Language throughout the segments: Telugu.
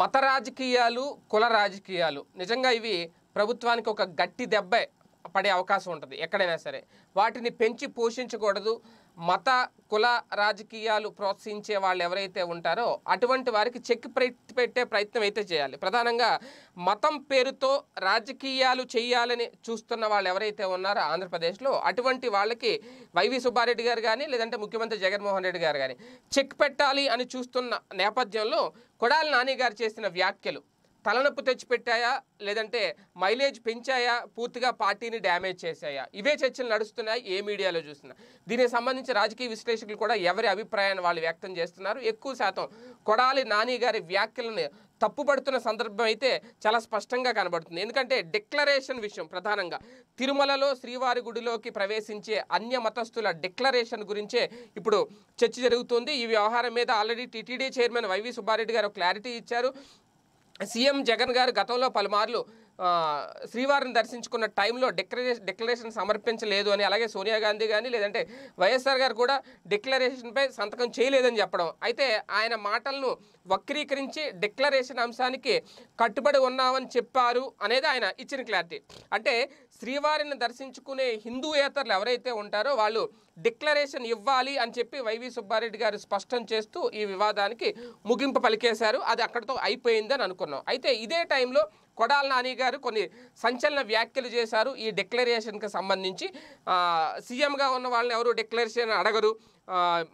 మత రాజకీయాలు కుల రాజకీయాలు. నిజంగా ఇవి ప్రభుత్వానికి ఒక గట్టి దెబ్బే. పడే అవకాశం ఉంటుంది ఎక్కడైనా సరే. వాటిని పెంచి పోషించకూడదు. మత కుల రాజకీయాలు ప్రోత్సహించే వాళ్ళు ఎవరైతే ఉంటారో అటువంటి వారికి చెక్ పెట్టే ప్రయత్నం అయితే చేయాలి. ప్రధానంగా మతం పేరుతో రాజకీయాలు చేయాలని చూస్తున్న వాళ్ళు ఎవరైతే ఉన్నారో ఆంధ్రప్రదేశ్లో అటువంటి వాళ్ళకి వైవి సుబ్బారెడ్డి గారు కానీ లేదంటే ముఖ్యమంత్రి జగన్మోహన్ రెడ్డి గారు కానీ చెక్ పెట్టాలి అని చూస్తున్న నేపథ్యంలో కొడాలి నాని గారు చేసిన వ్యాఖ్యలు తలనొప్పి తెచ్చిపెట్టాయా? లేదంటే మైలేజ్ పెంచాయా? పూర్తిగా పార్టీని డ్యామేజ్ చేశాయా? ఇవే చర్చలు నడుస్తున్నాయి ఏ మీడియాలో చూస్తున్నా. దీనికి సంబంధించి రాజకీయ విశ్లేషకులు కూడా ఎవరి అభిప్రాయాన్ని వాళ్ళు వ్యక్తం చేస్తున్నారు? ఎక్కువ శాతం కొడాలి నాని గారి వ్యాఖ్యలను తప్పుపడుతున్న సందర్భం అయితే చాలా స్పష్టంగా కనబడుతుంది. ఎందుకంటే డిక్లరేషన్ విషయం ప్రధానంగా తిరుమలలో శ్రీవారి గుడిలోకి ప్రవేశించే అన్య మతస్థుల డిక్లరేషన్ గురించే ఇప్పుడు చర్చ జరుగుతుంది. ఈ వ్యవహారం మీద already TTD chairman YV Subba Reddy గారు క్లారిటీ ఇచ్చారు. సీఎం జగన్ గారు గతంలో పలుమార్లు శ్రీవారిని దర్శించుకున్న టైంలో డిక్లరేషన్ డిక్లరేషన్ సమర్పించలేదు అని అలాగే సోనియా గాంధీ కానీ లేదంటే వైఎస్ఆర్ గారు కూడా డిక్లరేషన్పై సంతకం చేయలేదని చెప్పడం. అయితే ఆయన మాటలను వక్రీకరించి డిక్లరేషన్ అంశానికి కట్టుబడి ఉన్నామని చెప్పారు అనేది ఆయన ఇచ్చిన క్లారిటీ. అంటే శ్రీవారిని దర్శించుకునే హిందూయేతరులు ఎవరైతే ఉంటారో వాళ్ళు డిక్లరేషన్ ఇవ్వాలి అని చెప్పి వైవి సుబ్బారెడ్డి గారు స్పష్టం చేస్తూ ఈ వివాదానికి ముగింపు పలికేశారు. అది అక్కడితో అయిపోయిందని అనుకున్నాం. అయితే ఇదే టైంలో కొడాల నాని గారు కొన్ని సంచలన వ్యాఖ్యలు చేశారు. ఈ డిక్లరేషన్కి సంబంధించి సీఎంగా ఉన్న వాళ్ళని ఎవరు డిక్లరేషన్ అడగరు.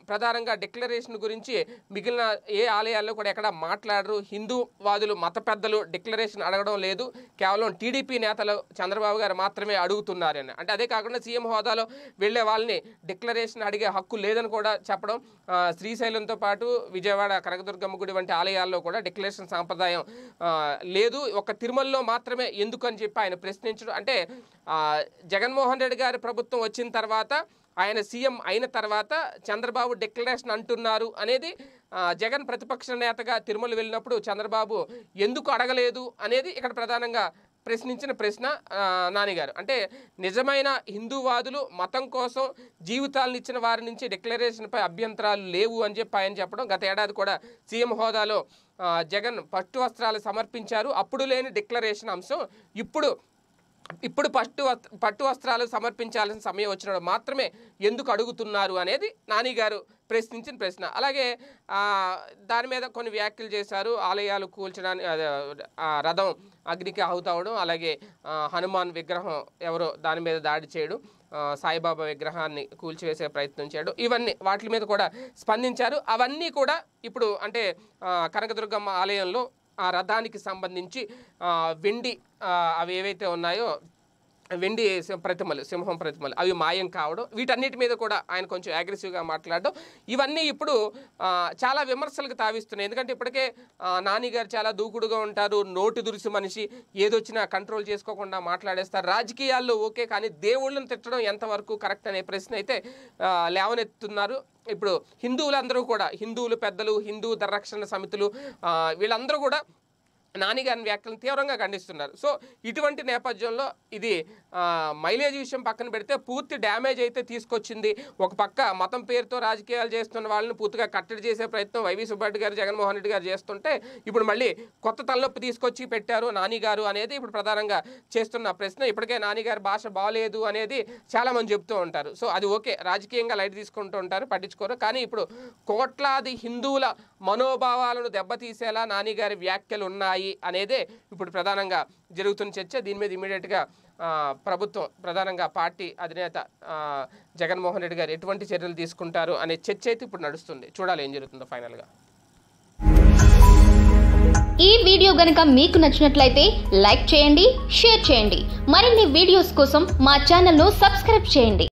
ప్రధానంగా డిక్లరేషన్ గురించి మిగిలిన ఏ ఆలయాల్లో కూడా ఎక్కడ మాట్లాడరు. హిందూవాదులు మత పెద్దలు డిక్లరేషన్ అడగడం లేదు. కేవలం టీడీపీ నేతలు చంద్రబాబు గారు మాత్రమే అడుగుతున్నారని. అంటే అదే కాకుండా సీఎం హోదాలో వెళ్ళే వాళ్ళని డిక్లరేషన్ అడిగే హక్కు లేదని కూడా చెప్పడం శ్రీశైలంతో పాటు విజయవాడ కనకదుర్గమ్మ గుడి వంటి ఆలయాల్లో కూడా డిక్లరేషన్ సాంప్రదాయం లేదు. ఒక తిరుమలలో మాత్రమే ఎందుకు అని చెప్పి ఆయన ప్రశ్నించడం అంటే జగన్మోహన్ రెడ్డి గారి ప్రభుత్వం వచ్చిన తర్వాత ఆయన సీఎం అయిన తర్వాత చంద్రబాబు డిక్లరేషన్ అంటున్నారు అనేది జగన్ ప్రతిపక్ష నేతగా తిరుమల వెళ్ళినప్పుడు చంద్రబాబు ఎందుకు అడగలేదు అనేది ఇక్కడ ప్రధానంగా ప్రశ్నించిన ప్రశ్న నానిగారు. అంటే నిజమైన హిందూవాదులు మతం కోసం జీవితాలను ఇచ్చిన వారి నుంచి డిక్లరేషన్పై అభ్యంతరాలు లేవు అని చెప్పి ఆయన చెప్పడం గత ఏడాది కూడా సీఎం హోదాలో జగన్ పట్టు వస్త్రాలు సమర్పించారు. అప్పుడు లేని డిక్లరేషన్ అంశం ఇప్పుడు ఇప్పుడు పట్టు పట్టు వస్త్రాలు సమర్పించాల్సిన సమయం వచ్చినప్పుడు మాత్రమే ఎందుకు అడుగుతున్నారు అనేది నాని గారు ప్రశ్నించిన ప్రశ్న. అలాగే దాని మీద కొన్ని వ్యాఖ్యలు చేశారు. ఆలయాలు కూల్చడానికి రథం అగ్నికి అవుతావడం అలాగే హనుమాన్ విగ్రహం ఎవరో దాని మీద దాడి చేయడం సాయిబాబా విగ్రహాన్ని కూల్చివేసే ప్రయత్నం చేయడం ఇవన్నీ వాటి మీద కూడా స్పందించారు. అవన్నీ కూడా ఇప్పుడు అంటే కనకదుర్గమ్మ ఆలయంలో ఆ రథానికి సంబంధించి వెండి అవి ఏవైతే ఉన్నాయో వెండి ప్రతిమలు సింహం ప్రతిమలు అవి మాయం కావడం వీటన్నిటి మీద కూడా ఆయన కొంచెం అగ్రెసివ్గా మాట్లాడడం ఇవన్నీ ఇప్పుడు చాలా విమర్శలకు తావిస్తున్నాయి. ఎందుకంటే ఇప్పటికే నానిగారు నాని గారు చాలా దూకుడుగా ఉంటారు నోటి దురుసు మనిషి ఏదొచ్చినా కంట్రోల్ చేసుకోకుండా మాట్లాడేస్తారు. రాజకీయాల్లో ఓకే కానీ దేవుళ్ళని తిట్టడం ఎంతవరకు కరెక్ట్ అనే ప్రశ్న అయితే లేవనెత్తున్నారు ఇప్పుడు హిందువులందరూ కూడా హిందువులు పెద్దలు హిందూ రక్షణ సమితులు వీళ్ళందరూ కూడా నానిగారిని వ్యాఖ్యలను తీవ్రంగా ఖండిస్తున్నారు. సో ఇటువంటి నేపథ్యంలో ఇది మైలేజ్ విషయం పక్కన పెడితే పూర్తి డ్యామేజ్ అయితే తీసుకొచ్చింది. ఒక పక్క మతం పేరుతో రాజకీయాలు చేస్తున్న వాళ్ళని పూర్తిగా కట్టడి చేసే ప్రయత్నం వైవి సుబ్బారెడ్డి గారు జగన్మోహన్ రెడ్డి గారు చేస్తుంటే ఇప్పుడు మళ్ళీ కొత్త తలనొప్పి తీసుకొచ్చి పెట్టారు నానిగారు అనేది ఇప్పుడు ప్రధానంగా చేస్తున్న ప్రశ్న. ఇప్పటికే నానిగారి భాష బాగాలేదు అనేది చాలా మంది చెప్తూ ఉంటారు. సో అది ఓకే. రాజకీయంగా లైట్ తీసుకుంటూ ఉంటారు పట్టించుకోరు. కానీ ఇప్పుడు కోట్లాది హిందువుల మనోభావాలను దెబ్బతీసేలా నానిగారి వ్యాఖ్యలు ఉన్నాయి. అనేదే ఇప్పుడు ప్రధానంగా జరుగుతున్న చర్చ. దీని మీద ఇమీడియట్గా ప్రభుత్వం ప్రధానంగా పార్టీ అధినేత జగన్మోహన్ రెడ్డి గారు ఎటువంటి చర్యలు తీసుకుంటారు అనే చర్చ అయితే ఇప్పుడు నడుస్తుంది. చూడాలి ఏం జరుగుతుందో ఫైనల్గా. ఈ వీడియో గనుక మీకు నచ్చినట్లయితే లైక్ చేయండి షేర్ చేయండి. మరిన్ని వీడియోస్ కోసం మా ఛానల్ను సబ్స్క్రైబ్ చేయండి.